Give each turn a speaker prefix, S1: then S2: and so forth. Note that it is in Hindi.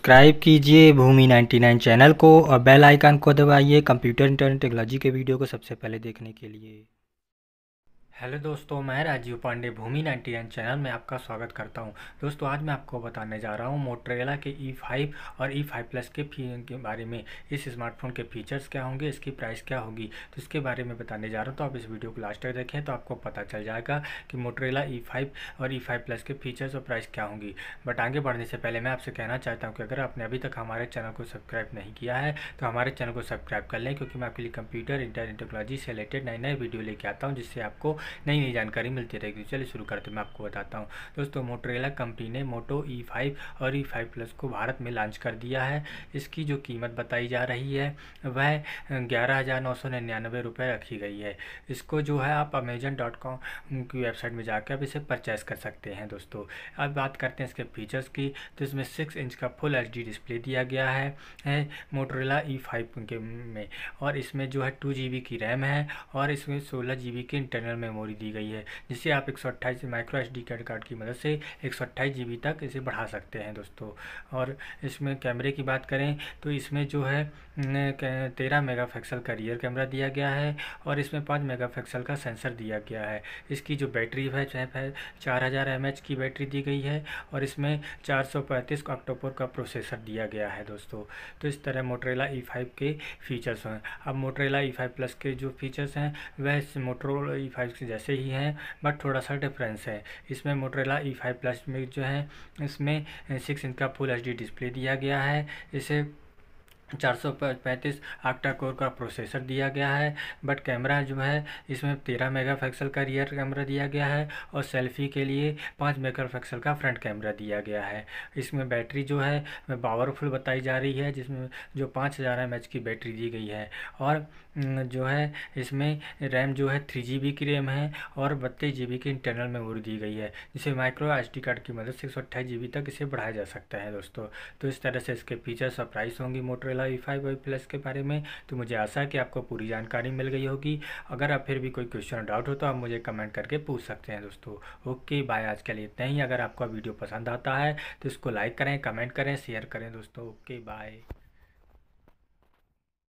S1: सब्सक्राइब कीजिए भूमि 99 चैनल को और बेल आइकन को दबाइए कंप्यूटर इंटरनेट टेक्नोलॉजी के वीडियो को सबसे पहले देखने के लिए। हेलो दोस्तों, मैं राजीव पांडे, भूमि 99 चैनल में आपका स्वागत करता हूँ। दोस्तों, आज मैं आपको बताने जा रहा हूँ मोटरेला के E5 और E5 प्लस के फ़ी के बारे में। इस स्मार्टफ़ोन के फीचर्स क्या होंगे, इसकी प्राइस क्या होगी? तो इसके बारे में बताने जा रहा हूँ तो आप इस वीडियो को लास्ट तक देखें तो आपको पता चल जाएगा कि मोटरेला ई और ई प्लस के फीचर्स और प्राइस क्या होंगी। बट आगे बढ़ने से पहले मैं आपसे कहना चाहता हूँ कि अगर आपने अभी तक हमारे चैनल को सब्सक्राइब नहीं किया है तो हमारे चैनल को सब्सक्राइब कर लें, क्योंकि मैं आपके लिए कंप्यूटर इंटरनेट टेक्नोलॉजी से रिलेटेड नए नए वीडियो लेके आता हूँ, जिससे आपको नई नई जानकारी मिलती रहेगी। चलिए शुरू करते मैं आपको बताता हूँ। दोस्तों मोटरेला कंपनी ने मोटो ई फाइव और ई फाइव प्लस को भारत में लॉन्च कर दिया है। इसकी जो कीमत बताई जा रही है वह ग्यारह हज़ार नौ सौ निन्यानवे रुपये रखी गई है। इसको जो है आप अमेजन डॉट कॉम की वेबसाइट में जाकर आप इसे परचेस कर सकते हैं दोस्तों। अब बात करते हैं इसके फीचर्स की। तो इसमें सिक्स इंच का फुल एचडी डिस्प्ले दिया गया है, है मोटरेला ई फाइव के में। और इसमें जो है टू जी की रैम है और इसमें सोलह जी की इंटरनल मेमोरी दी गई है, जिससे आप एक सौ अट्ठाईस माइक्रो एच डी कार्ड की मदद से एक सौ अट्ठाईस जी बी तक इसे बढ़ा सकते हैं दोस्तों। और इसमें कैमरे की बात करें तो इसमें जो है तेरह मेगा पिक्सल का रियर कैमरा दिया गया है और इसमें पाँच मेगा पिक्सल का सेंसर दिया गया है। इसकी जो बैटरी है चार हज़ार एम एच की बैटरी दी गई है और इसमें चार सौ पैंतीस अक्टोबर का प्रोसेसर दिया गया है दोस्तों। तो इस तरह मोटरेला ई फाइव के फीचर्स हैं। अब मोटरेला ई फाइव प्लस के जो फीचर्स हैं, वह मोटरोला ई फाइव के जैसे ही हैं, बट थोड़ा सा डिफरेंस है। इसमें मोटरेला ई फाइव प्लस में जो है, इसमें सिक्स इंच का फुल एचडी डिस्प्ले दिया गया है। इसे चार सौ पैंतीस आक्टा कोर का प्रोसेसर दिया गया है। बट कैमरा जो है, इसमें तेरह मेगापिक्सल का रियर कैमरा दिया गया है और सेल्फ़ी के लिए पाँच मेगापिक्सल का फ्रंट कैमरा दिया गया है। इसमें बैटरी जो है पावरफुल बताई जा रही है, जिसमें जो पाँच हज़ार एम की बैटरी दी गई है। और जो है, इसमें रैम जो है थ्री जीबी की रैम है और बत्तीस जी की इंटरनल मेमोरी दी गई है, जिसे माइक्रो एच कार्ड की मदद से एक सौ तक इसे बढ़ाया जा सकता है दोस्तों। तो इस तरह से इसके फीचर्स और प्राइस होंगी Motorola V five Y plus के बारे में। तो मुझे आशा है कि आपको पूरी जानकारी मिल गई होगी। अगर आप फिर भी कोई क्वेश्चन डाउट हो तो आप मुझे कमेंट करके पूछ सकते हैं दोस्तों। ओके बाय आज के लिए इतना ही। अगर आपका वीडियो पसंद आता है तो इसको लाइक करें कमेंट करें शेयर करें दोस्तों। Okay bye